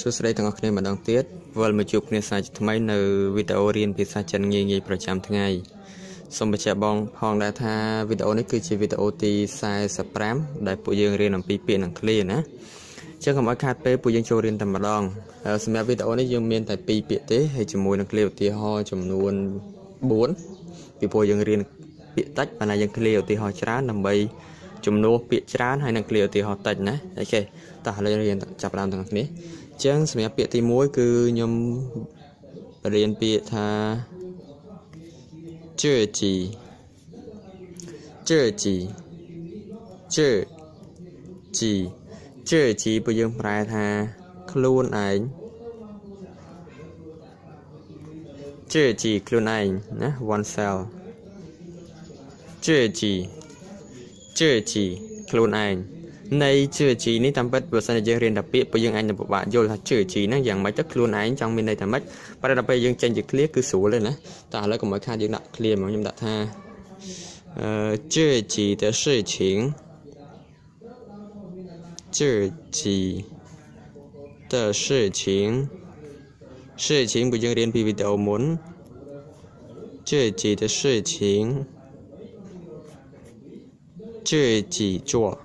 សួស្តីទាំងអស់គ្នាម្ដងទៀតវិលមកជួបគ្នាសាជាថ្មីនៅវីដេអូរៀនភាសាចិនងាយងាយប្រចាំថ្ងៃសូមបញ្ជាក់បងផងដែរថាវីដេអូនេះគឺជាវីដេអូទី45ដែលពួកយើងរៀនអំពីពាក្យនិងឃ្លាណាអញ្ចឹងកុំឲ្យខាតពេលពួកយើងចូលរៀនតែម្ដងសម្រាប់វីដេអូនេះយើងមានតែ2ពាក្យទេហើយជាមួយនឹងឃ្លាឧទាហរណ៍ចំនួន4ពីព្រោះយើងរៀនពាក្យតិចប៉ុន្តែយើងឃ្លាឧទាហរណ៍ច្រើនដើម្បីជំនួសពាក្យច្រើនហើយនឹងឃ្លាឧទាហរណ៍តិចណាអូខេតោះឥឡូវរៀនចាប់ដើមទាំងគ្នាអញ្ចឹងសម្រាប់ពាក្យទី1គឺខ្ញុំរៀនពាក្យថាជឿជីជឿជីជឿជីជឿជីពួកយើងប្រែថាខ្លួនឯងជឿជីខ្លួនឯងណា oneself ជឿជីជឿជីខ្លួនឯង នៃជឿជីនេះតាមពិតបើសិនជាយើងរៀនតែពាក្យពួកយើងអាចនឹងពិបាកយល់ថាជឿជីហ្នឹងយ៉ាងម៉េចទៅខ្លួនឯងចង់មានន័យថាម៉េចប៉ុន្តែដល់ពេលយើងចេញជា clear គឺស្រួលទេណាតែឥឡូវកុំឲ្យខាតយើងដាក់ clear មកខ្ញុំដាក់ថាអឺជឿជី的事情自己的事情事情ពួកយើងរៀនពីវីដេអូមុន自己的事情自己做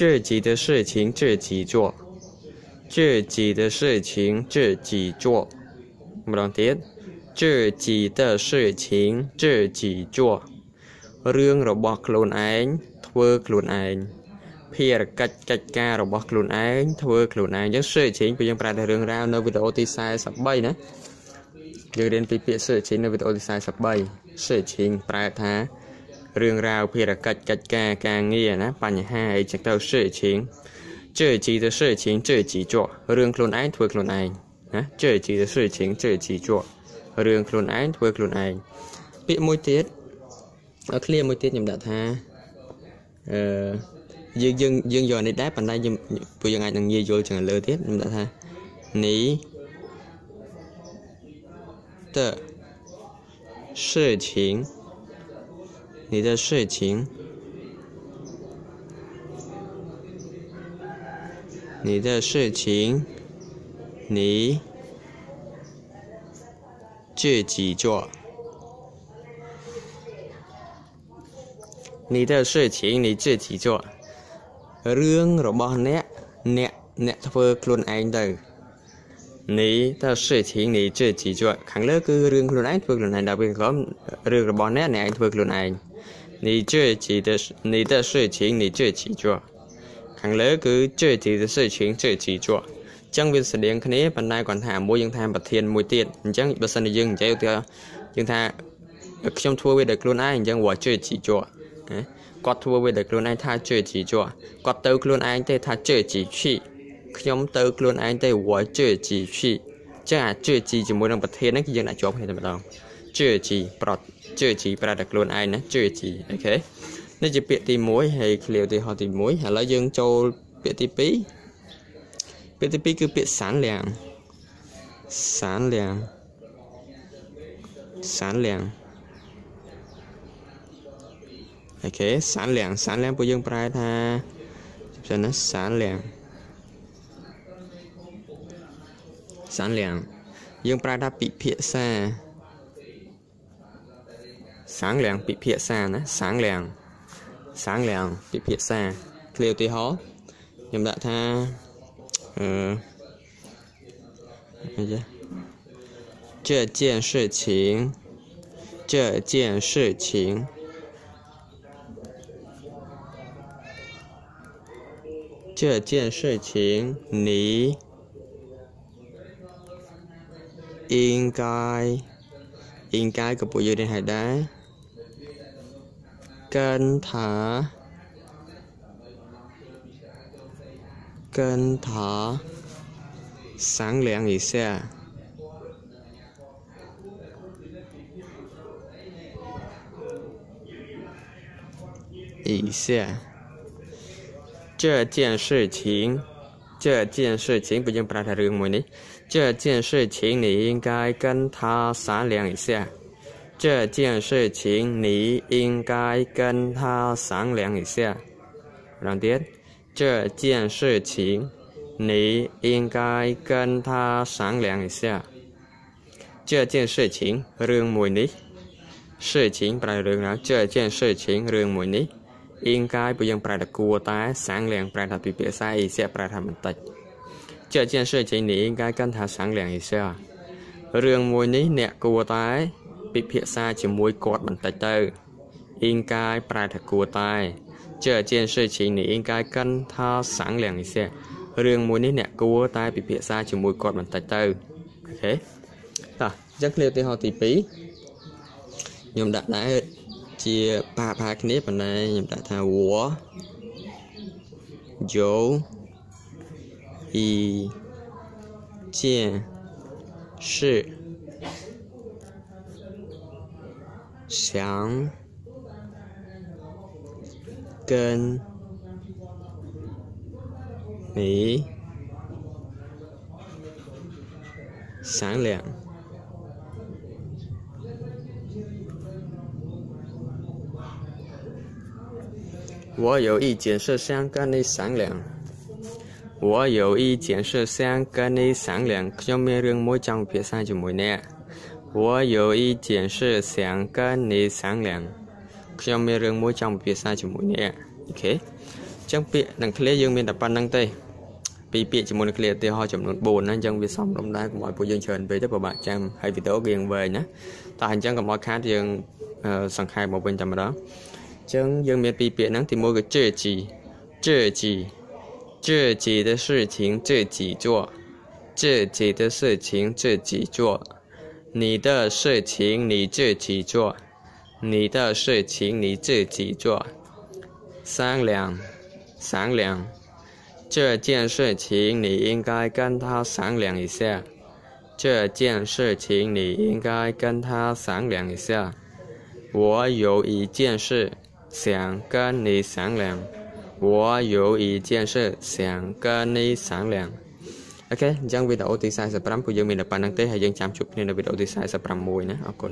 自己的事情自己做，自己的事情自己做。ម្ដងទៀត自己的事情自己做រឿងរបស់ខ្លួនឯងធ្វើខ្លួនឯងភារកិច្ចកិច្ចការរបស់ខ្លួនឯងធ្វើខ្លួនឯងយើងសើជិញពេលយើងប្រើតែរឿងរ៉ាវនៅវីដេអូទី43ណាយើងរៀនពីពាក្យសើជិញនៅវីដេអូទី43សើជិញប្រែថា រឿងរ៉ាវភារកិច្ចកិច្ចការការងារណាបញ្ហាអីចឹងទៅ事情这几的事情这几做រឿងខ្លួនឯងធ្វើខ្លួនឯងណា这几的事情这几做រឿងខ្លួនឯងធ្វើខ្លួនឯងពាក្យមួយទៀតឃ្លាមួយទៀតខ្ញុំដាក់ថាអឺយើងយើងយើងយកនេះដែរប៉ុន្តែយើងពួកយើងអាចនឹងងាយយល់ជាងលើទៀតខ្ញុំដាក់ថានេះ的事情 你的事情，你的事情，你自己做。你的事情你自己做រឿងរបស់អ្នកអ្នកអ្នកធ្វើខ្លួនឯងទៅនេះតើ事情你自己做ខាងលើគឺរឿងខ្លួនឯងធ្វើខ្លួនឯងដល់ពេលក្រោមរឿងរបស់អ្នកអ្នកឯងធ្វើខ្លួនឯង 你自己的你的事情你自己做ខាងលើគឺ自己的事情自己做អញ្ចឹងវាស្តៀងគ្នាប៉ុន្តែគាត់ថាមួយយើងថាប្រធានមួយទៀតអញ្ចឹងបើសិនជាយើងនិយាយទៅយើងថាខ្ញុំធ្វើវាដោយខ្លួនឯងអញ្ចឹង我自己做គាត់ធ្វើវាដោយខ្លួនឯងថា自己做គាត់ទៅខ្លួនឯងទេថា自己去ខ្ញុំទៅខ្លួនឯងទេ我自己去ចឹងអា自己ជាមួយនឹងប្រធានហ្នឹងគឺយើងដាក់ជាប់គ្នាតែម្ដង 自己ប្រត់ជឿជីប្រើតែខ្លួនឯងណាជឿជីអូខេនេះជាពាក្យទី1ហើយឃ្លាឧទាហរណ៍ទី1ឥឡូវយើងចូលពាក្យទី2ពាក្យទី2គឺពាក្យសានលៀងសានលៀងសានលៀងអូខេសានលៀងសានលៀងពួកយើងប្រែថាចឹងណាសានលៀងសានលៀងយើងប្រែថាពិភាក្សា សាងលៀងពិភាក្សាណាសាងលៀងសាងលៀងពិភាក្សាឃ្លាឧទាហរណ៍ខ្ញុំដាក់ថាអឺអីយ៉ា这件事情这件事情这件事情你应该应该ក៏ពួកយើងរៀ 跟他、跟他商量一下，一下这件事情，这件事情不用不让他这个你，这件事情你应该跟他商量一下。这件事情你应该跟他商量一下。 ម្ដងទៀត这件事情你应该跟他商量一下这件事情រឿងមួយនេះ事情ប្រែរឿងណា这件事情រឿងមួយនេះអ៊ីងកាយបើយើងប្រែថាគួរតែសាំងលៀងប្រែថាពិភាក្សាអ៊ីសាប្រែថាបន្តិច这件事情你应该跟他商量一下រឿងមួយនេះអ្នកគួរតែ ពិភាក្សាជាមួយគាត់បន្តិចទៅអ៊ីងកាយប្រែថាគួរតែជាជាងសិជានេះអ៊ីងកាយកិនថាសាំងលៀងនេះសេះរឿងមួយនេះអ្នកគួរតែពិភាក្សាជាមួយគាត់បន្តិចទៅអូខេតោះអញ្ចឹងគ្នាឧទាហរណ៍ទី2ខ្ញុំដាក់ដែរជាប៉ាផាគ្នាប៉ុន្តែខ្ញុំដាក់ថា war yo e 见是想跟你商量，我有一件事想跟你商量，我有一件事想跟你商量，有没有某种别样的无奈？我有一件事想跟你商量ខ្ញុំមានរឿងមួយចង់ពិភាក្សាជាមួយអ្នកអូខេអញ្ចឹងពាក្យនឹងឃ្លាយើងមានតែប៉ុណ្្នឹងទេពីពាក្យជាមួយនឹងឃ្លាឧទាហរណ៍ចំនួន4ណាអញ្ចឹងវាសមរម្យដែរកុំឲ្យពួកយើងច្រើនពេកទៅពិបាកចាំហើយវីដេអូវាវែងណាតែអញ្ចឹងកុំឲ្យខាតយើងសង្ខេបមកវិញតែម្ដងអញ្ចឹងយើងមានពីរពាក្យហ្នឹងទីមួយគឺជើជីជើជី自己的事情自己做自己的事情自己做 你的事情你自己做，你的事情你自己做。商量，商量，这件事情你应该跟他商量一下。这件事情你应该跟他商量一下。我有一件事想跟你商量。我有一件事想跟你商量。 អូខេអញ្ចឹងវីដេអូទី45ពួកយើងមានតែប៉ុណ្្នឹងទេហើយយើងចាំជួបគ្នានៅវីដេអូទី46ណាអរគុណ